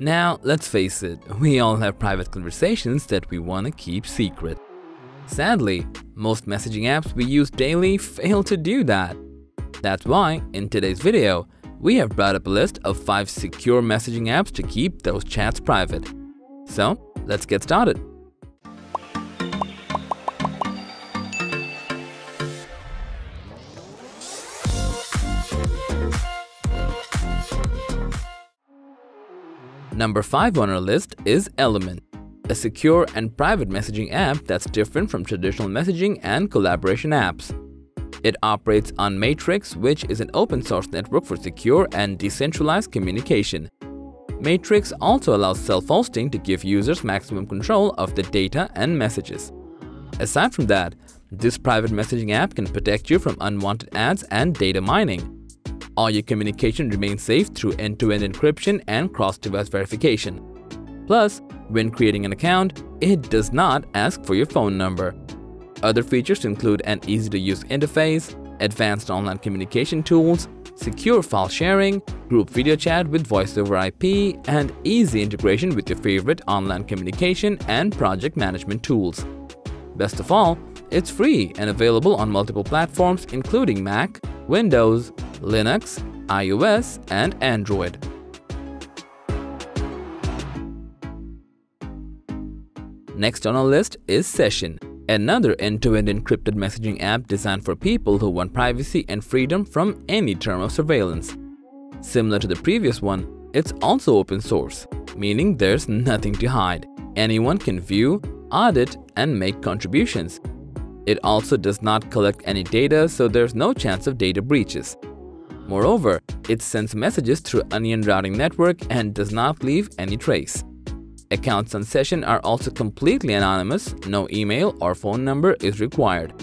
Now, let's face it, we all have private conversations that we want to keep secret. Sadly, most messaging apps we use daily fail to do that. That's why, in today's video, we have brought up a list of 5 secure messaging apps to keep those chats private. So, let's get started. Number 5 on our list is Element, a secure and private messaging app that's different from traditional messaging and collaboration apps. It operates on Matrix, which is an open source network for secure and decentralized communication. Matrix also allows self-hosting to give users maximum control of the data and messages. Aside from that, this private messaging app can protect you from unwanted ads and data mining. All your communication remains safe through end-to-end -end encryption and cross-device verification. Plus, when creating an account, it does not ask for your phone number. Other features include an easy-to-use interface, advanced online communication tools, secure file sharing, group video chat with voice over IP, and easy integration with your favorite online communication and project management tools. Best of all, it's free and available on multiple platforms including Mac, Windows, Linux, iOS, and Android. Next on our list is Session, another end-to-end -end encrypted messaging app designed for people who want privacy and freedom from any term of surveillance. Similar to the previous one, it's also open source, meaning there's nothing to hide. Anyone can view, audit, and make contributions. It also does not collect any data, so there's no chance of data breaches. Moreover, it sends messages through Onion routing network and does not leave any trace. Accounts on Session are also completely anonymous, no email or phone number is required.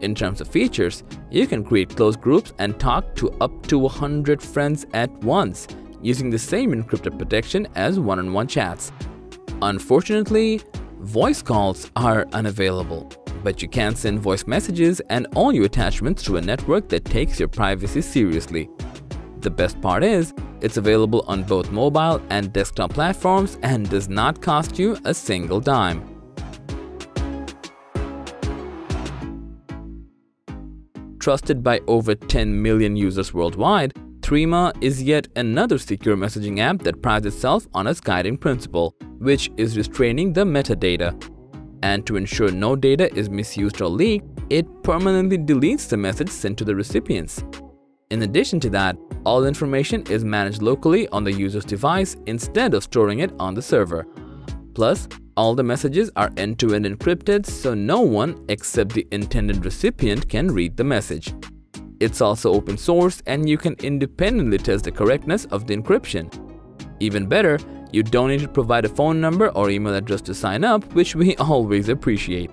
In terms of features, you can create closed groups and talk to up to 100 friends at once using the same encrypted protection as one-on-one -on -one chats. Unfortunately, voice calls are unavailable but you can send voice messages and all your attachments through a network that takes your privacy seriously. The best part is, it's available on both mobile and desktop platforms and does not cost you a single dime. Trusted by over 10 million users worldwide, Threema is yet another secure messaging app that prides itself on its guiding principle, which is restraining the metadata and to ensure no data is misused or leaked, it permanently deletes the message sent to the recipients. In addition to that, all information is managed locally on the user's device instead of storing it on the server. Plus, all the messages are end-to-end -end encrypted so no one except the intended recipient can read the message. It's also open source and you can independently test the correctness of the encryption. Even better, you don't need to provide a phone number or email address to sign up, which we always appreciate.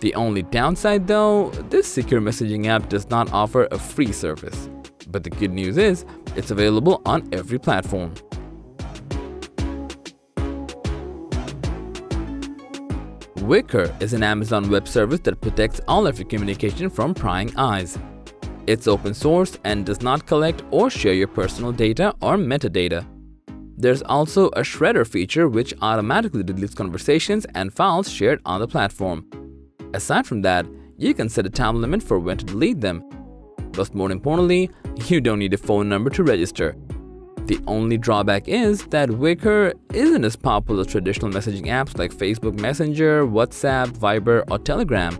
The only downside though, this secure messaging app does not offer a free service. But the good news is, it's available on every platform. Wickr is an Amazon web service that protects all of your communication from prying eyes. It's open source and does not collect or share your personal data or metadata. There's also a shredder feature which automatically deletes conversations and files shared on the platform. Aside from that, you can set a time limit for when to delete them. But more importantly, you don't need a phone number to register. The only drawback is that Wickr isn't as popular as traditional messaging apps like Facebook Messenger, WhatsApp, Viber, or Telegram.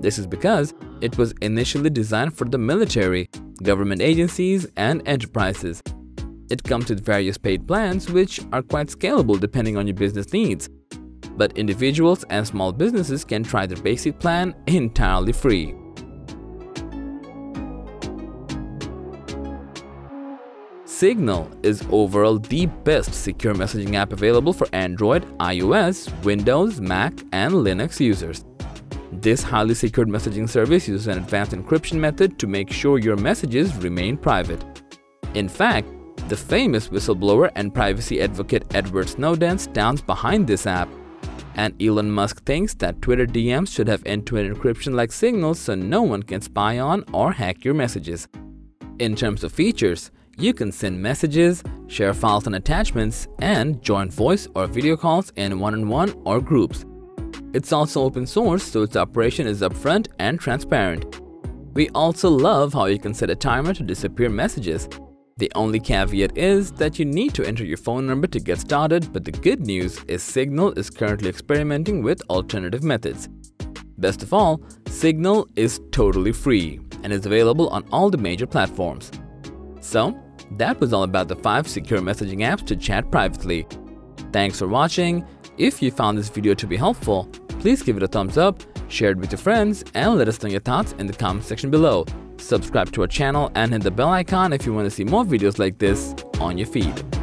This is because it was initially designed for the military, government agencies, and enterprises. It comes with various paid plans which are quite scalable depending on your business needs. But individuals and small businesses can try the basic plan entirely free. Signal is overall the best secure messaging app available for Android, iOS, Windows, Mac, and Linux users. This highly secured messaging service uses an advanced encryption method to make sure your messages remain private. In fact, the famous whistleblower and privacy advocate Edward Snowden stands behind this app. And Elon Musk thinks that Twitter DMs should have end-to-end encryption like Signal's so no one can spy on or hack your messages. In terms of features, you can send messages, share files and attachments, and join voice or video calls in one-on-one -on -one or groups. It's also open source, so its operation is upfront and transparent. We also love how you can set a timer to disappear messages. The only caveat is that you need to enter your phone number to get started, but the good news is Signal is currently experimenting with alternative methods. Best of all, Signal is totally free and is available on all the major platforms. So, that was all about the 5 secure messaging apps to chat privately. Thanks for watching. If you found this video to be helpful, please give it a thumbs up, share it with your friends, and let us know your thoughts in the comment section below. Subscribe to our channel and hit the bell icon if you want to see more videos like this on your feed.